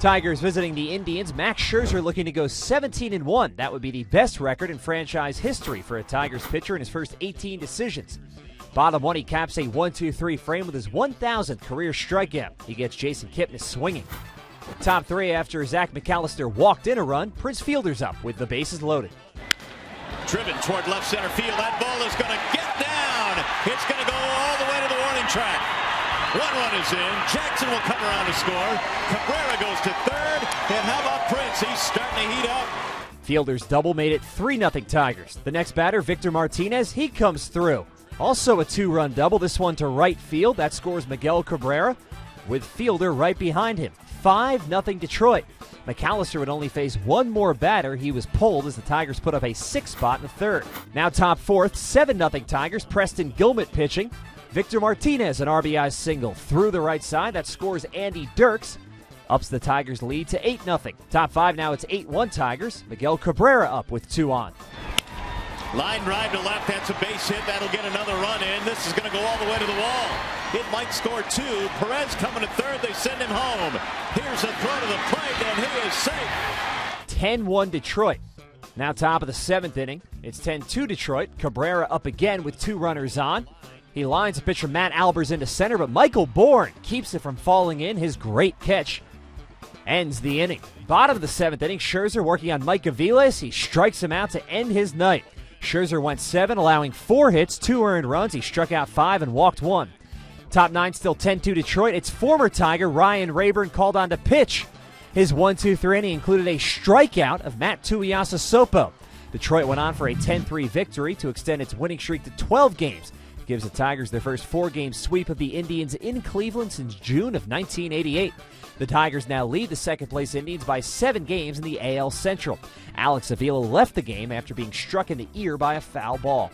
Tigers visiting the Indians. Max Scherzer looking to go 17 and 1. That would be the best record in franchise history for a Tigers pitcher in his first 18 decisions. Bottom one, he caps a 1 2 3 frame with his 1,000th career strikeout. He gets Jason Kipnis swinging. Top three after Zach McAllister walked in a run, Prince Fielder's up with the bases loaded. Driven toward left center field. That ball is going to get down. It's going to go all the way to the warning track. One run is in. Jackson will come around to score. Cabrera goes to third. And how about Prince? He's starting to heat up. Fielder's double made it 3 0 Tigers. The next batter, Victor Martinez, he comes through. Also a two run double, this one to right field. That scores Miguel Cabrera with Fielder right behind him. 5 0 Detroit. McAllister would only face one more batter. He was pulled as the Tigers put up a six spot in the third. Now top fourth, 7 0 Tigers. Preston Guilmet pitching. Victor Martinez, an RBI single through the right side. That scores Andy Dirks. Ups the Tigers' lead to 8 0. Top five now it's 8 1 Tigers. Miguel Cabrera up with two on. Line drive to left. That's a base hit. That'll get another run in. This is going to go all the way to the wall. It might score two. Perez coming to third. They send him home. Here's a throw to the plate, and he is safe. 10 1 Detroit. Now, top of the seventh inning. It's 10 2 Detroit. Cabrera up again with two runners on. He lines a pitcher Matt Albers into center, but Michael Bourn keeps it from falling in. His great catch ends the inning. Bottom of the seventh inning, Scherzer working on Mike Aviles. He strikes him out to end his night. Scherzer went seven, allowing four hits, two earned runs. He struck out five and walked one. Top nine still 10 2 Detroit. It's former Tiger Ryan Raburn called on to pitch. His 1 2 3 inning included a strikeout of Matt Tuiasosopo. Detroit went on for a 10 3 victory to extend its winning streak to 12 games gives the Tigers their first four game sweep of the Indians in Cleveland since June of 1988. The Tigers now lead the second place Indians by seven games in the AL Central. Alex Avila left the game after being struck in the ear by a foul ball.